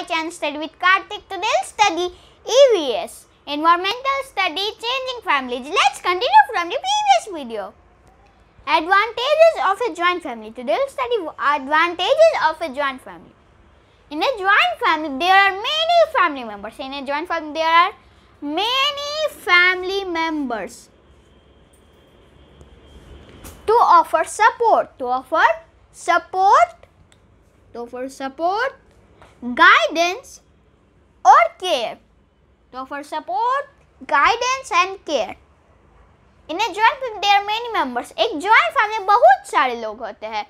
my channel Study with Karthik. Today we'll study EVS, Environmental Study Changing Families. Let's continue from the previous video. Advantages of a joint family. Today we'll study advantages of a joint family. In a joint family, there are many family members. In a joint family, there are many family members to offer support. To offer support to offer support, guidance or care. To offer support, guidance and care. In a joint family there are many members. एक joint family में बहुत सारे लोग होते हैं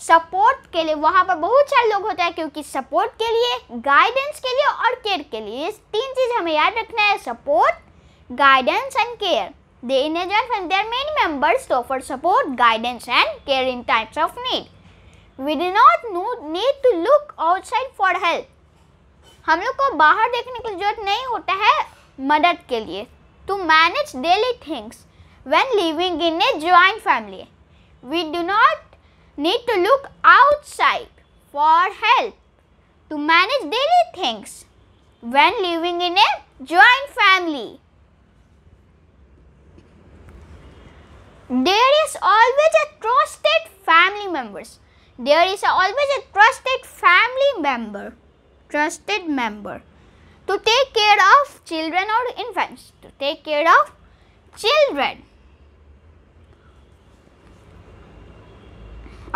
support के लिए वहाँ पर बहुत सारे लोग होते हैं क्योंकि सपोर्ट के लिए गाइडेंस के लिए और केयर के लिए तीन चीज़ हमें याद रखना है support guidance and care they in a joint family there many members to offer support guidance and care in times of need we do not no need to look outside for help हम लोग को बाहर देखने की ज़रूरत नहीं होता है मदद के लिए। To manage daily things when living in a joint family we do not need to look outside for help to manage daily things when living in a joint family there is always a trusted family members there is always a trusted family member trusted member to take care of children और infants to take care of children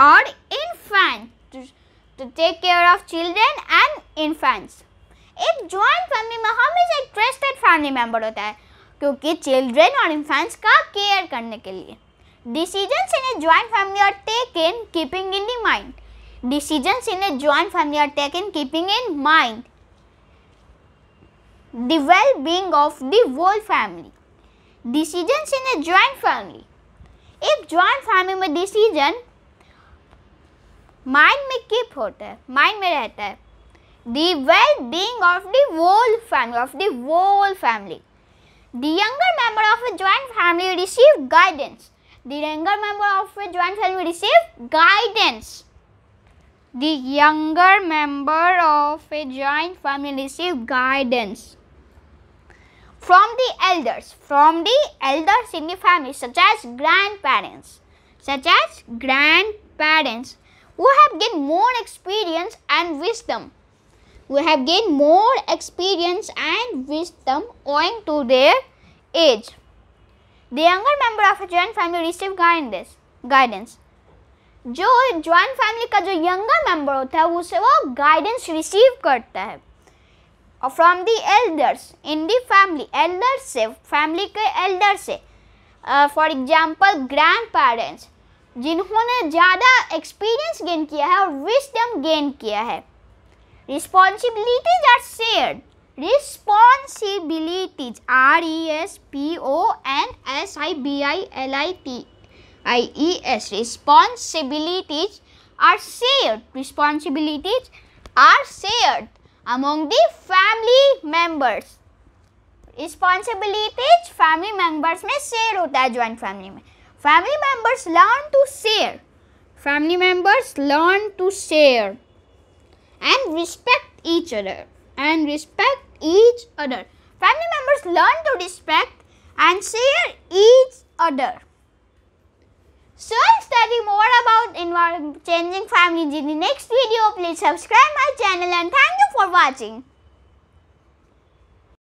और infant to take care of children and infants एक joint family में हमेशा एक trusted family member होता है, क्योंकि children और इन्फेंट्स का केयर करने के लिए। Decisions in a joint family are taken keeping in the mind. Decisions in a joint family are taken keeping in mind the well-being of the whole family. Decisions in a joint family. एक joint family में decision mind में keep होता है mind में रहता है the well being of the whole family of the whole family. The younger member of a joint family receive guidance the younger member of a joint family receive guidance. The younger member of a joint family receive guidance from the elders, from the elders in the family such as grandparents, such as grandparents who have gained more experience and wisdom. Who have gained more experience and wisdom owing to their age. The younger member of a joint family receive guidance. guidance. जो joint family का जो younger member होता है, उसे वो guidance receive करता है from the elders in the family elder से फैमिली के एल्डर से फॉर एग्ज़ाम्पल ग्रैंड पेरेंट्स जिन्होंने ज़्यादा एक्सपीरियंस गेन किया है और विस्डम गेन किया है responsibilities are shared responsibilities R E S P O N S I B I L I T I E S responsibilities are shared responsibilities are shared among the family members responsibilities family members में share होता है joint family में family members learn to share family members learn to share and respect each other and respect each other. Family members learn to respect and share each other. So, study more about changing families in the next video. Please subscribe my channel and thank you for watching.